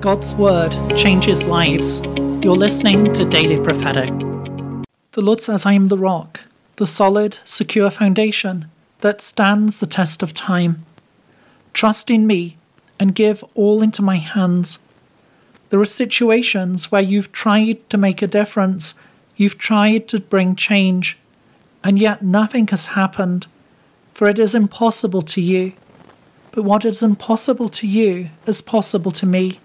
God's Word changes lives. You're listening to Daily Prophetic. The Lord says, I am the rock, the solid, secure foundation that stands the test of time. Trust in me and give all into my hands. There are situations where you've tried to make a difference, you've tried to bring change, and yet nothing has happened, for it is impossible to you. But what is impossible to you is possible to me.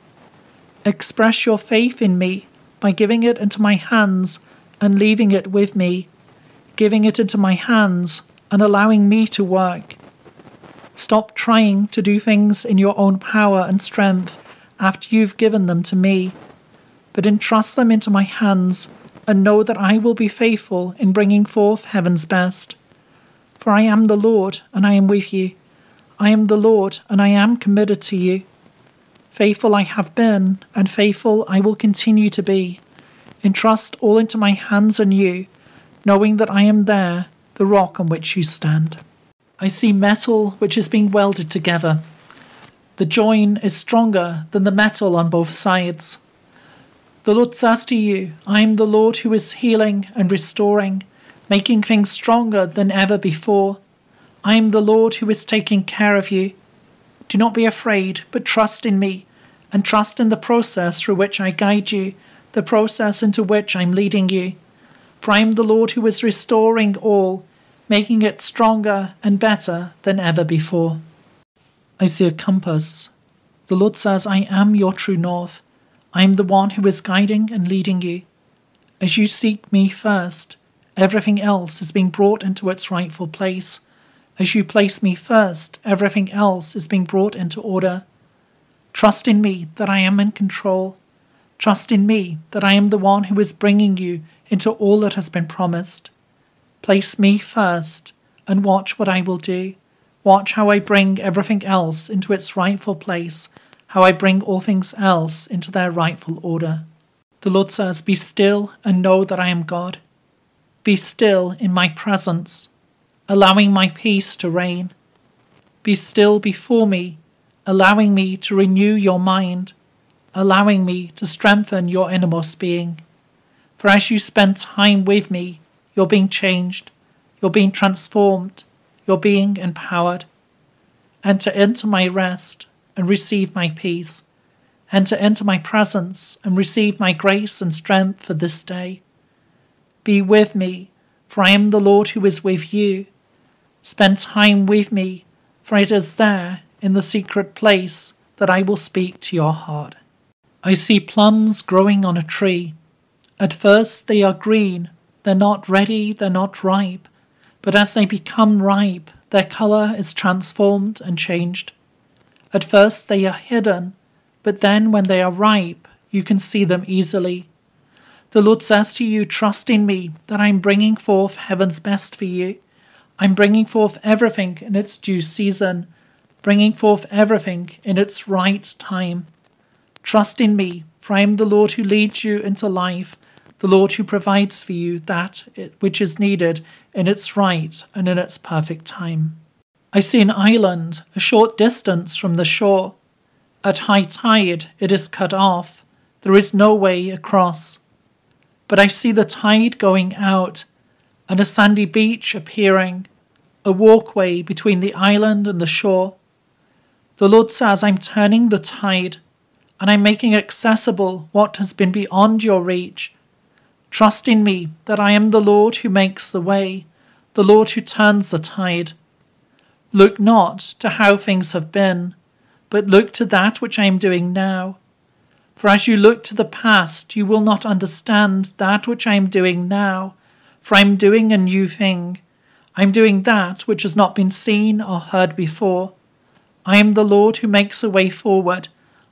Express your faith in me by giving it into my hands and leaving it with me, giving it into my hands and allowing me to work. Stop trying to do things in your own power and strength after you've given them to me, but entrust them into my hands and know that I will be faithful in bringing forth heaven's best. For I am the Lord, and I am with you. I am the Lord, and I am committed to you. Faithful I have been, and faithful I will continue to be. Entrust all into my hands and you, knowing that I am there, the rock on which you stand. I see metal which is being welded together. The join is stronger than the metal on both sides. The Lord says to you, I am the Lord who is healing and restoring, making things stronger than ever before. I am the Lord who is taking care of you. Do not be afraid, but trust in me, and trust in the process through which I guide you, the process into which I'm leading you. For I am the Lord who is restoring all, making it stronger and better than ever before. I see a compass. The Lord says, I am your true north. I am the one who is guiding and leading you. As you seek me first, everything else is being brought into its rightful place. As you place me first, everything else is being brought into order. Trust in me that I am in control. Trust in me that I am the one who is bringing you into all that has been promised. Place me first and watch what I will do. Watch how I bring everything else into its rightful place, how I bring all things else into their rightful order. The Lord says, Be still and know that I am God. Be still in my presence allowing my peace to reign. Be still before me, allowing me to renew your mind, allowing me to strengthen your innermost being. For as you spend time with me, you're being changed, you're being transformed, you're being empowered. Enter into my rest and receive my peace. Enter into my presence and receive my grace and strength for this day. Be with me, for I am the Lord who is with you Spend time with me, for it is there, in the secret place, that I will speak to your heart. I see plums growing on a tree. At first they are green, they're not ready, they're not ripe, but as they become ripe, their colour is transformed and changed. At first they are hidden, but then when they are ripe, you can see them easily. The Lord says to you, Trust in me that I am bringing forth heaven's best for you. I'm bringing forth everything in its due season, bringing forth everything in its right time. Trust in me, for I am the Lord who leads you into life, the Lord who provides for you that which is needed in its right and in its perfect time. I see an island a short distance from the shore. At high tide, it is cut off. There is no way across. But I see the tide going out and a sandy beach appearing, a walkway between the island and the shore. The Lord says, I'm turning the tide, and I'm making accessible what has been beyond your reach. Trust in me that I am the Lord who makes the way, the Lord who turns the tide. Look not to how things have been, but look to that which I am doing now. For as you look to the past, you will not understand that which I am doing now for I am doing a new thing. I am doing that which has not been seen or heard before. I am the Lord who makes a way forward.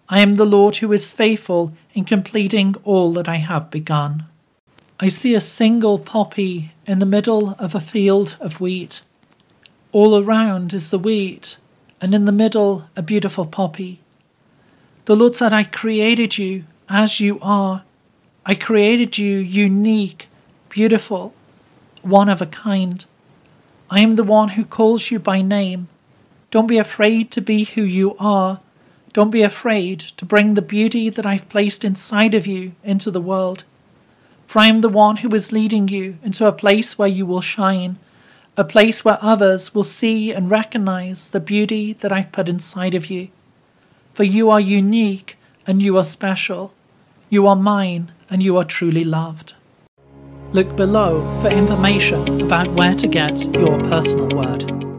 I am the Lord who is faithful in completing all that I have begun. I see a single poppy in the middle of a field of wheat. All around is the wheat, and in the middle a beautiful poppy. The Lord said, I created you as you are. I created you unique, beautiful, one of a kind. I am the one who calls you by name. Don't be afraid to be who you are. Don't be afraid to bring the beauty that I've placed inside of you into the world. For I am the one who is leading you into a place where you will shine, a place where others will see and recognize the beauty that I've put inside of you. For you are unique and you are special. You are mine and you are truly loved. Look below for information about where to get your personal word.